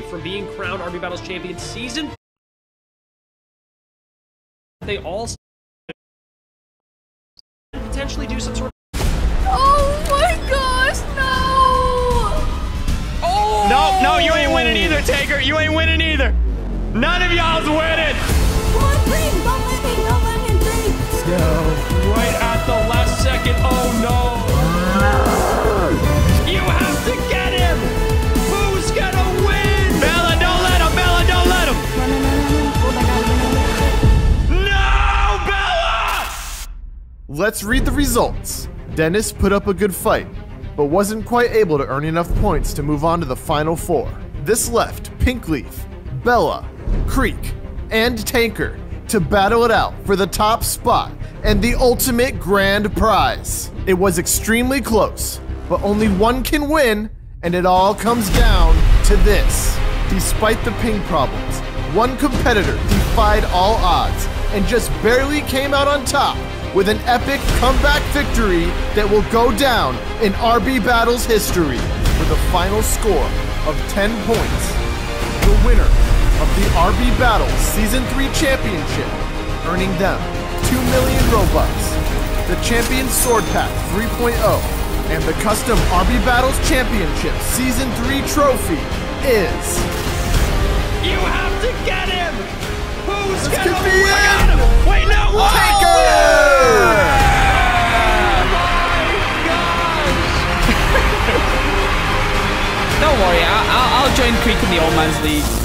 from being crowned RB Battles champion season. They all potentially do some sort of. Oh my gosh, no! Oh! No, no, you ain't winning either, Taker. You ain't winning either. None of y'all's winning. Come on, please, don't let me, don't let me, Let's read the results. Denis put up a good fight, but wasn't quite able to earn enough points to move on to the final four. This left Pinkleaf, Bella, Kreek, and Tanqr to battle it out for the top spot and the ultimate grand prize. It was extremely close, but only one can win, and it all comes down to this. Despite the ping problems, one competitor defied all odds and just barely came out on top with an epic comeback victory that will go down in RB Battles history with a final score of 10 points. The winner of the RB Battles Season 3 Championship, earning them 2 million Robux, the Champion Sword Pack 3.0, and the custom RB Battles Championship Season 3 trophy is. You have I'll, I'll, I'll join Kreek in the old man's league.